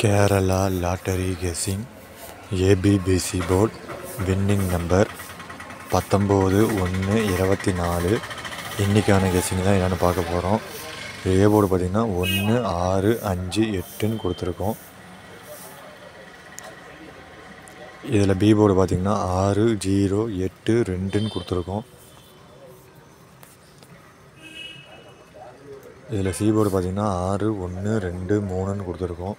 Kerala lottery guessing ABBC board winning number பத்தொம்போது ஒன்று இருபத்தி நாலு. இன்றைக்கான கெஸ்ஸிங் தான் என்னென்னு பார்க்க போகிறோம் ஏ போர்டு பார்த்திங்கன்னா ஒன்று ஆறு அஞ்சு எட்டுன்னு கொடுத்துருக்கோம். இதில் பி போர்டு பார்த்திங்கன்னா ஆறு ஜீரோ எட்டு ரெண்டுன்னு கொடுத்துருக்கோம். இதில் சி போர்டு பார்த்திங்கன்னா ஆறு ஒன்று ரெண்டு மூணுன்னு கொடுத்துருக்கோம்.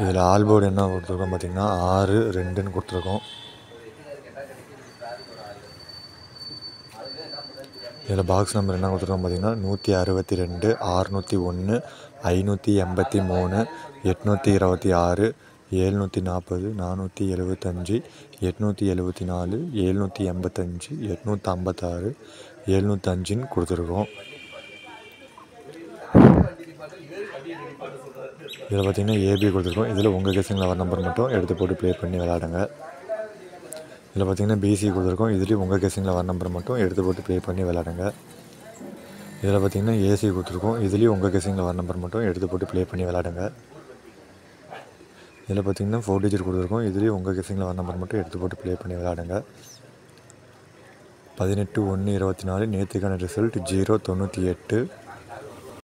இதில் ஆல் போர்டு என்ன கொடுத்துருக்கோம் பார்த்திங்கன்னா ஆறு ரெண்டுன்னு கொடுத்துருக்கோம். இதில் பாக்ஸ் நம்பர் என்ன கொடுத்துருக்கோம் பார்த்திங்கன்னா நூற்றி அறுபத்தி ரெண்டு ஆறுநூற்றி ஒன்று ஐநூற்றி எண்பத்தி மூணு எட்நூற்றி இருபத்தி ஆறு ஏழ்நூற்றி நாற்பது நானூற்றி எழுபத்தஞ்சி எட்நூற்றி எழுபத்தி நாலு ஏழ்நூற்றி எண்பத்தஞ்சி எட்நூற்றி ஐம்பத்தாறு ஏழ்நூற்றஞ்சின்னு கொடுத்துருக்கோம். இதில் பார்த்தீங்கன்னா ஏபி கொடுத்துருக்கோம். இதில் உங்கள் கெஸிங்கில் வர நம்பர் மட்டும் எடுத்து போட்டு ப்ளே பண்ணி விளாடுங்க இதில் பார்த்தீங்கன்னா பிசி கொடுத்துருக்கோம். இதுலேயும் உங்கள் கெஸிங்கில் வர நம்பர் மட்டும் எடுத்து போட்டு ப்ளே பண்ணி விளாடுங்க இதில் பார்த்தீங்கன்னா ஏசி கொடுத்துருக்கோம். இதுலேயும் உங்கள் கெஸிங்கில் வர நம்பர் மட்டும் எடுத்து போட்டு ப்ளே பண்ணி விளாடுங்க இதில் பார்த்தீங்கன்னா ஃபோர் டிஜிட் கொடுத்துருக்கோம். இதுலேயும் உங்கள் கெஸ்ஸிங்கில் வர நம்பர் மட்டும் எடுத்து போட்டு ப்ளே பண்ணி விளாடுங்க பதினெட்டு ஒன்று இருபத்தி நாலு நேற்றுக்கான ரிசல்ட் ஜீரோ தொண்ணூற்றி எட்டு